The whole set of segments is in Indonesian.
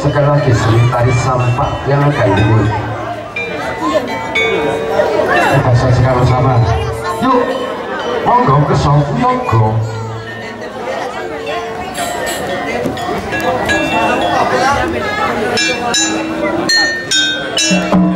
sekali lagi seni tari yang agak ini kita saksikan bersama. Yuk monggo ke monggo. Thank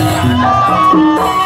يا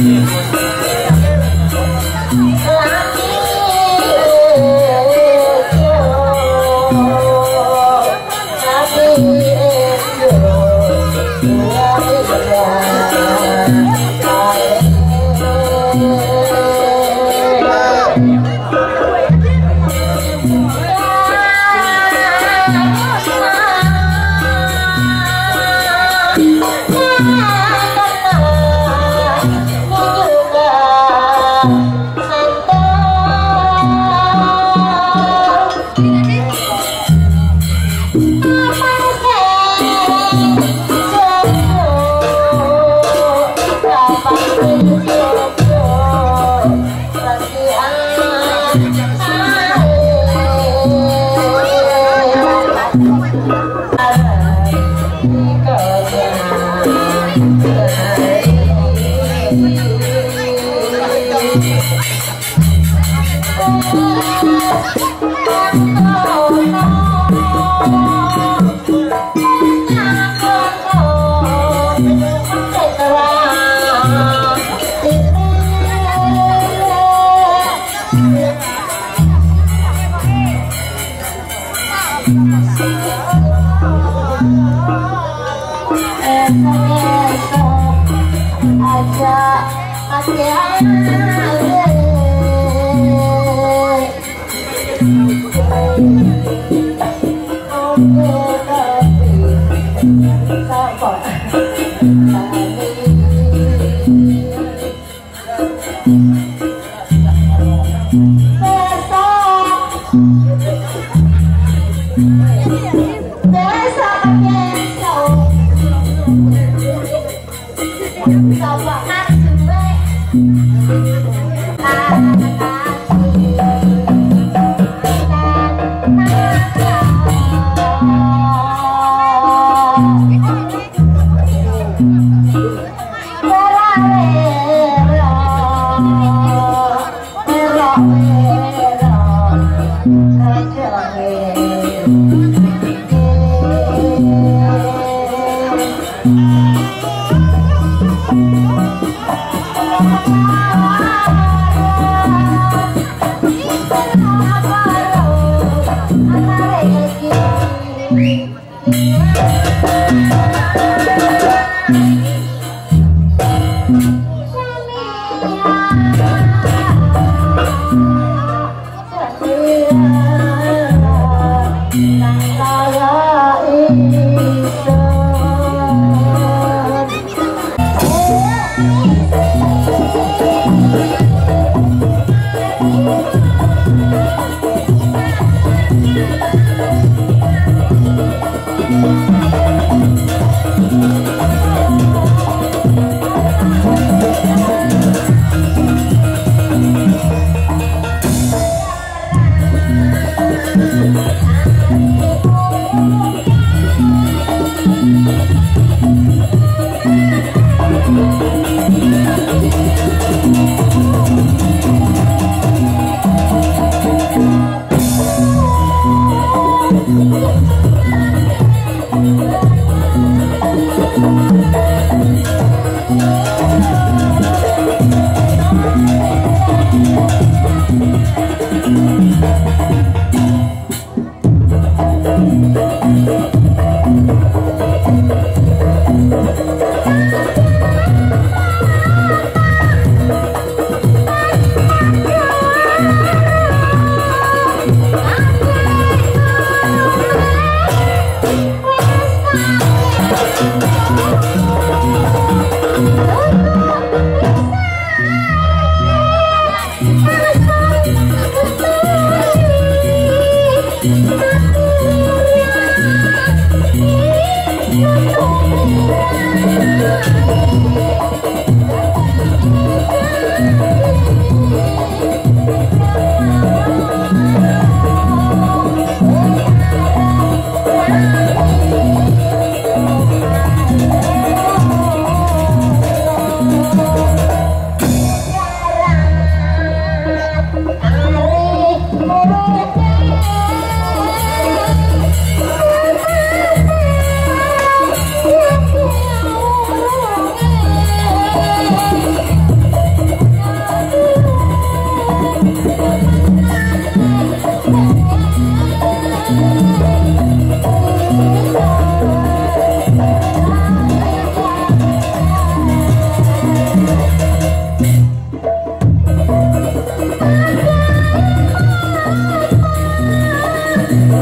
Yeah. Thank mm -hmm. you. Thank you.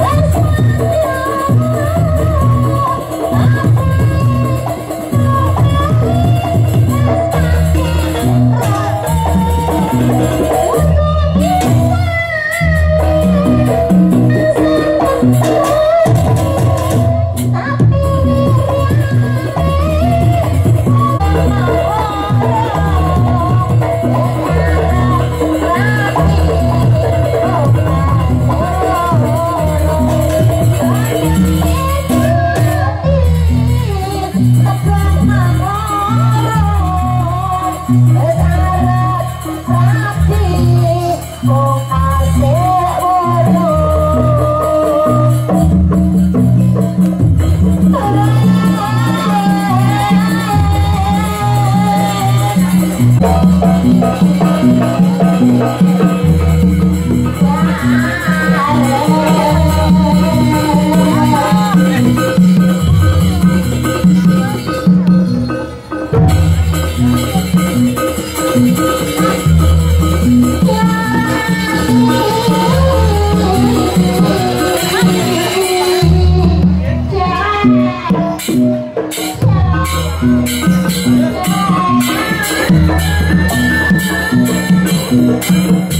Let's. Oh, Thank you.